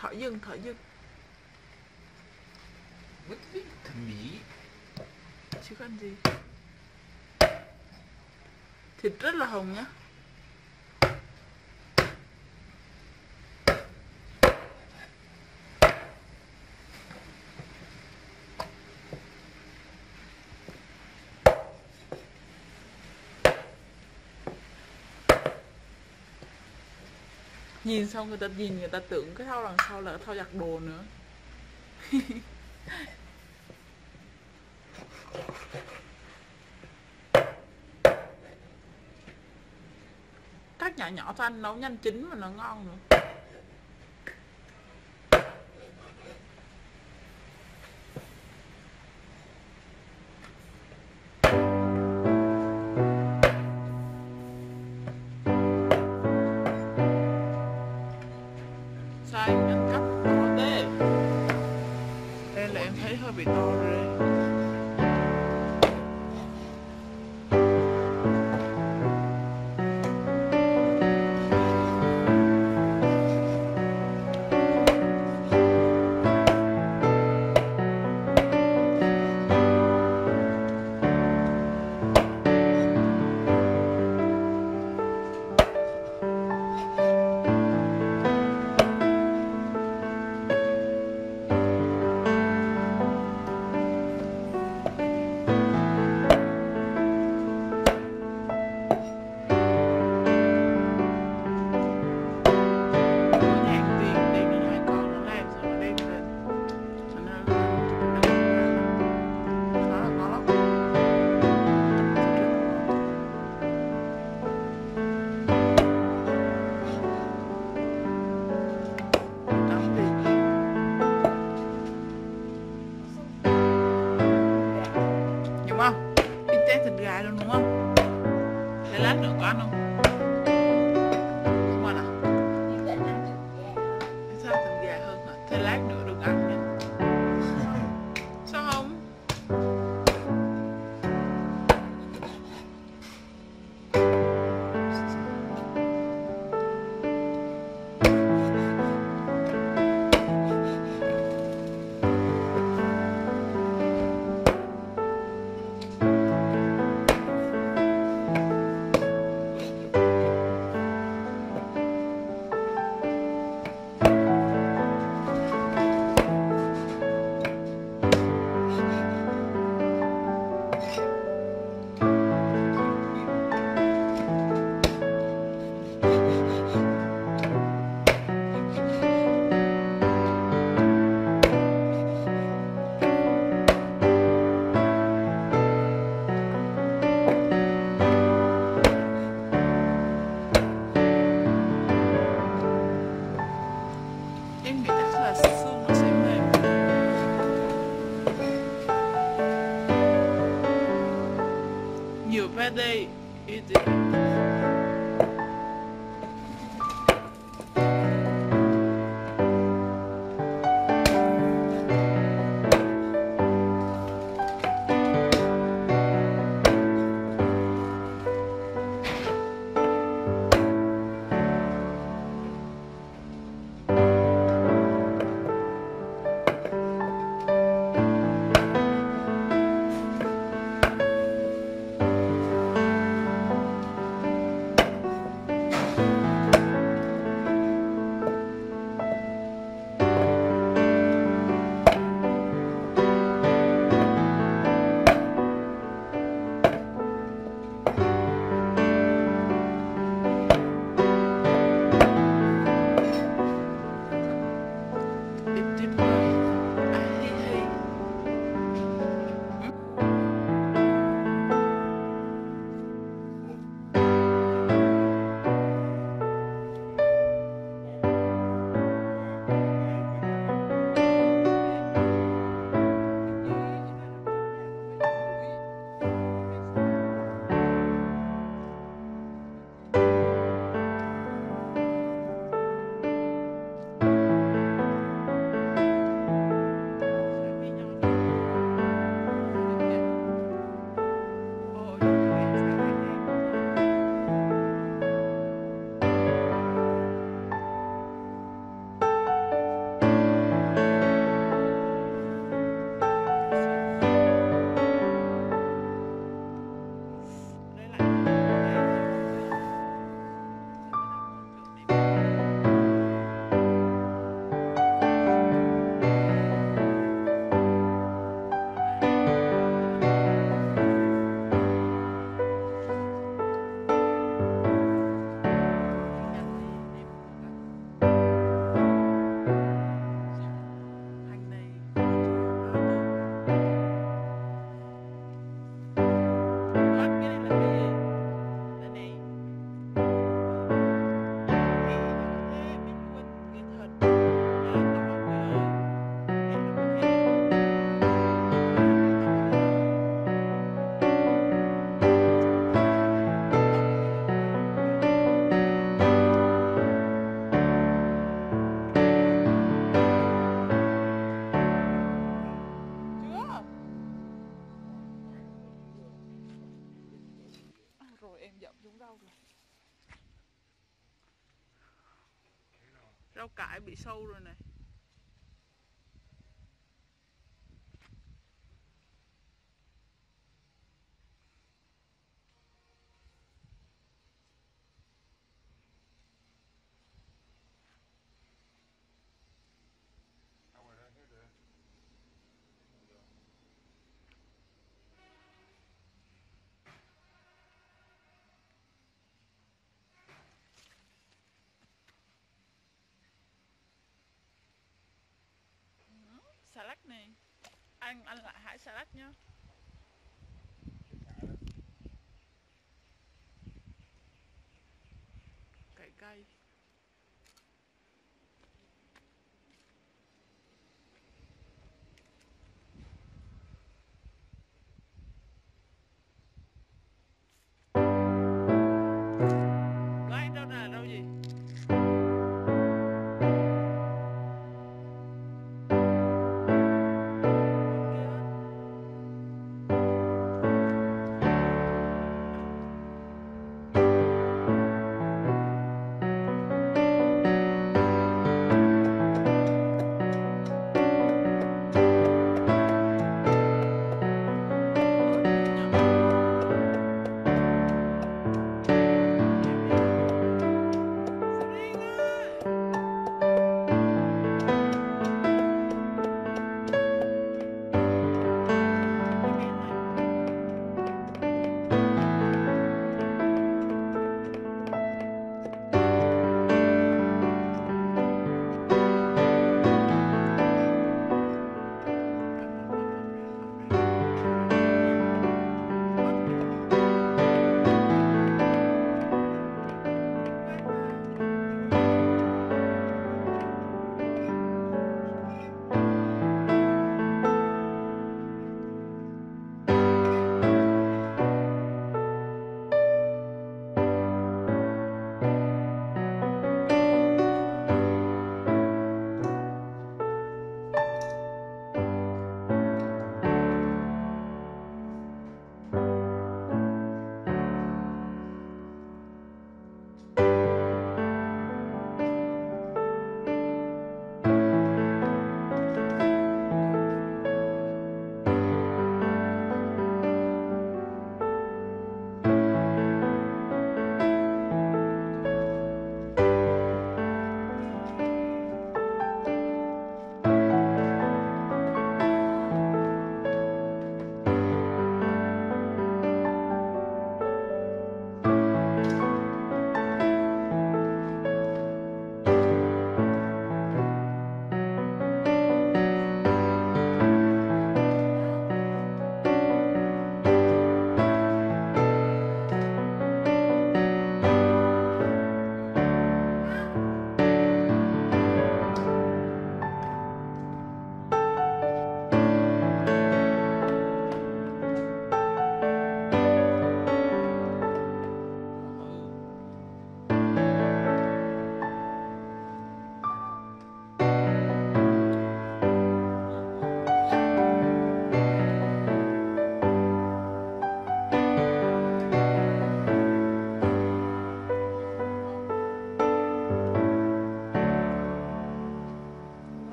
Thở dừng, thở dừng Mất biết thẩm mỹ. Chứ cần gì. Thịt rất là hồng nhá Nhìn xong người ta nhìn, người ta tưởng cái thau đằng sau là thau giặt đồ nữa. Các nhỏ nhỏ cho ăn nấu nhanh chín mà nó ngon nữa. rau cải bị sâu rồi này. xà lách này. Ăn ăn lại hải xà lách nhá. Cải cây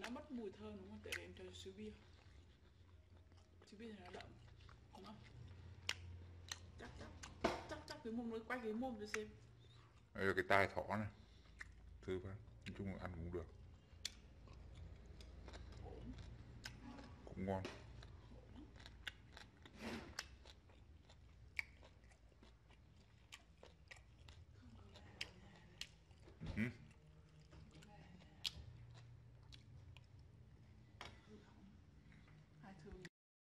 nó mất mùi thơm đúng không? Tại vì em cho xíu bia. Xíu bia thì nó đậm đúng không? Chắc chắc chắc chắc cái mồm nó quay cái mồm cho xem. Đây là cái tai thỏ này. Thứ phát nói chung là ăn cũng được. Cũng ngon